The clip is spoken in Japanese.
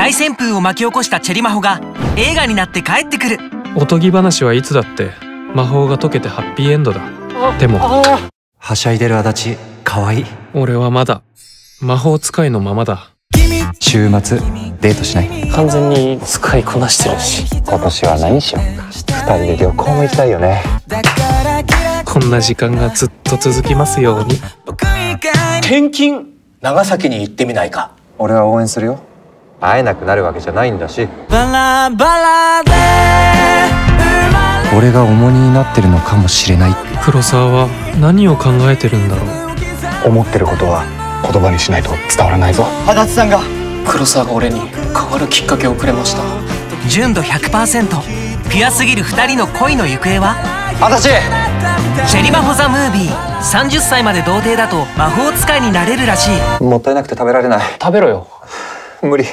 大旋風を巻き起こしたチェリマホが映画になって帰ってくる。おとぎ話はいつだって魔法が解けてハッピーエンドだ。でもはしゃいでる足立可愛い。俺はまだ魔法使いのままだ。週末デートしない。完全に使いこなしてるし。今年は何しようか。二人で旅行も行きたいよね。こんな時間がずっと続きますように。転勤？長崎に行ってみないか。俺は応援するよ会えなくなるわけじゃないんだし。俺が重荷になってるのかもしれない。黒沢は何を考えてるんだろう。思ってることは言葉にしないと伝わらないぞ。足立さんが。黒沢が俺に変わるきっかけをくれました。純度100%ピュアすぎる2人の恋の行方は？足立チェリマホザムービー。30歳まで童貞だと魔法使いになれるらしい。もったいなくて食べられない。食べろよ。無理